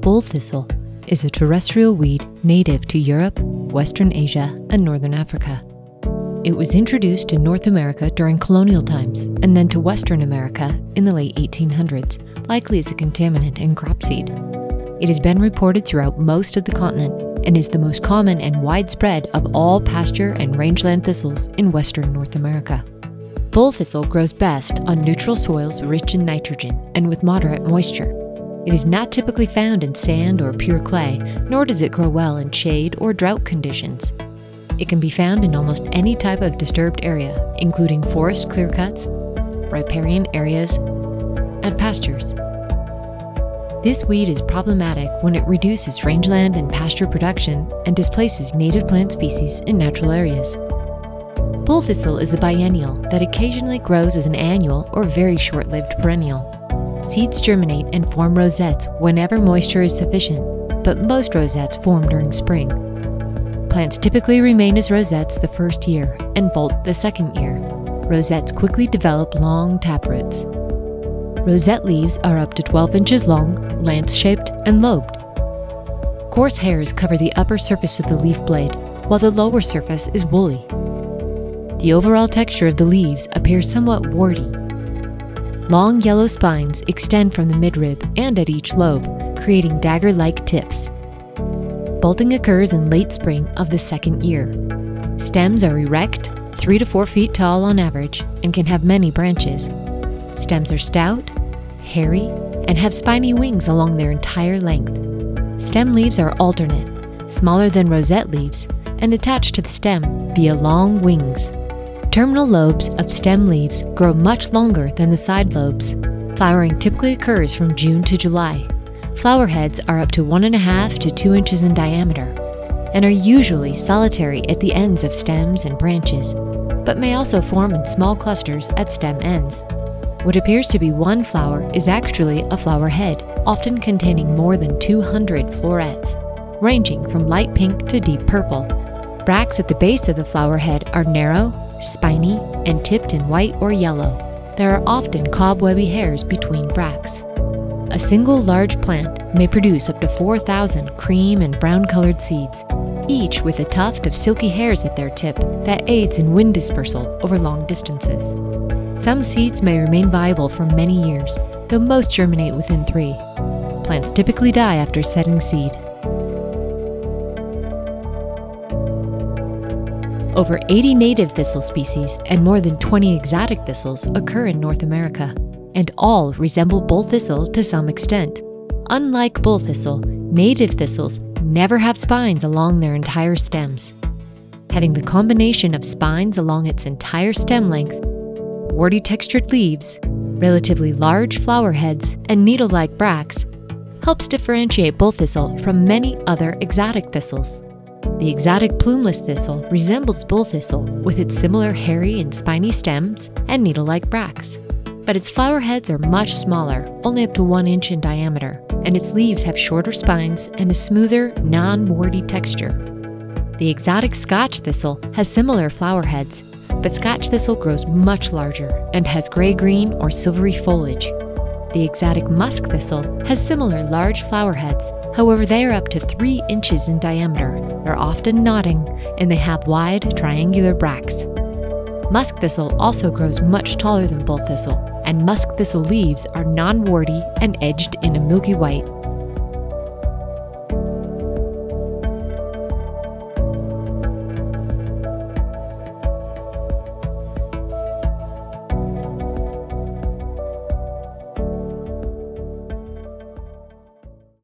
Bull thistle is a terrestrial weed native to Europe, Western Asia, and Northern Africa. It was introduced to North America during colonial times and then to Western America in the late 1800s, likely as a contaminant in crop seed. It has been reported throughout most of the continent and is the most common and widespread of all pasture and rangeland thistles in western North America. Bull thistle grows best on neutral soils rich in nitrogen and with moderate moisture. It is not typically found in sand or pure clay, nor does it grow well in shade or drought conditions. It can be found in almost any type of disturbed area, including forest clearcuts, riparian areas, and pastures. This weed is problematic when it reduces rangeland and pasture production and displaces native plant species in natural areas. Bull thistle is a biennial that occasionally grows as an annual or very short lived perennial. Seeds germinate and form rosettes whenever moisture is sufficient, but most rosettes form during spring. Plants typically remain as rosettes the first year and bolt the second year. Rosettes quickly develop long taproots. Rosette leaves are up to 12 inches long, lance shaped, and lobed. Coarse hairs cover the upper surface of the leaf blade, while the lower surface is woolly. The overall texture of the leaves appears somewhat warty. Long yellow spines extend from the midrib and at each lobe, creating dagger like tips. Bolting occurs in late spring of the second year. Stems are erect, 3 to 4 feet tall on average, and can have many branches. Stems are stout, hairy, and have spiny wings along their entire length. Stem leaves are alternate, smaller than rosette leaves, and attached to the stem via long wings. Terminal lobes of stem leaves grow much longer than the side lobes. Flowering typically occurs from June to July. Flower heads are up to 1.5 to 2 inches in diameter and are usually solitary at the ends of stems and branches, but may also form in small clusters at stem ends. What appears to be one flower is actually a flower head, often containing more than 200 florets, ranging from light pink to deep purple. Bracts at the base of the flower head are narrow, spiny, and tipped in white or yellow. There are often cobwebby hairs between bracts. A single large plant may produce up to 4,000 cream and brown colored seeds, each with a tuft of silky hairs at their tip that aids in wind dispersal over long distances. Some seeds may remain viable for many years, though most germinate within three. Plants typically die after setting seed. Over 80 native thistle species and more than 20 exotic thistles occur in North America, and all resemble bull thistle to some extent. Unlike bull thistle, native thistles never have spines along their entire stems. Having the combination of spines along its entire stem length warty textured leaves, relatively large flower heads, and needle like bracts helps differentiate bull thistle from many other exotic thistles. The exotic plumeless thistle resembles bull thistle with its similar hairy and spiny stems and needle like bracts. But its flower heads are much smaller, only up to 1 inch in diameter, and its leaves have shorter spines and a smoother, non warty texture. The exotic Scotch thistle has similar flower heads, but Scotch thistle grows much larger and has gray green or silvery foliage. The exotic musk thistle has similar large flower heads, however, they are up to 3 inches in diameter. They're often nodding and they have wide, triangular bracts. Musk thistle also grows much taller than bull thistle, and musk thistle leaves are non warty and edged in a milky white.